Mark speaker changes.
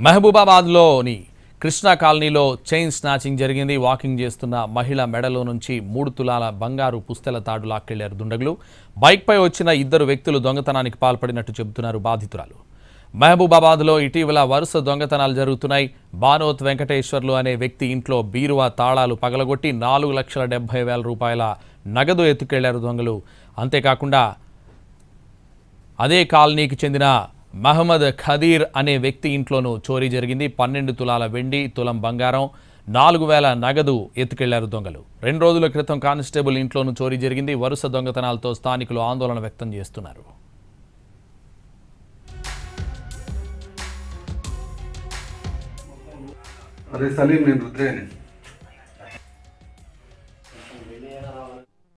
Speaker 1: మహబూబాబాద్లోని కృష్ణా కాలనీలో chain snatching జరిగింది. Walking చేస్తున్న మహిళ మెడలో నుంచి మూడు తులాల బంగారు పుస్తెల తాడు లాక్కెళ్ళారు దుండగులు. బైక్పై వచ్చిన ఇద్దరు వ్యక్తులు దొంగతనానికి పాల్పడినట్టు చెబుతున్నారు బాధితురాలు. మహబూబాబాద్లో ఇటీవల వరుస దొంగతనాలు జరుగుతున్నాయి. బానోత్ వెంకటేశ్వర్లు అనే వ్యక్తి ఇంట్లో బీరువా తాళాలు పగలగొట్టి నాలుగు లక్షల డెబ్బై వేల రూపాయల నగదు ఎత్తుకెళ్ళారు దొంగలు. అంతేకాకుండా అదే కాలనీకి చెందిన మహమ్మద్ ఖదీర్ అనే వ్యక్తి ఇంట్లోనూ చోరీ జరిగింది. పన్నెండు తులాల వెండి తులం బంగారం నాలుగు వేల నగదు ఎత్తుకెళ్ళారు దొంగలు. రెండు రోజుల క్రితం కానిస్టేబుల్ ఇంట్లోనూ చోరీ జరిగింది. వరుస దొంగతనాలతో స్థానికులు ఆందోళన వ్యక్తం చేస్తున్నారు.
Speaker 2: అరే సలీం నేను రుద్రేని.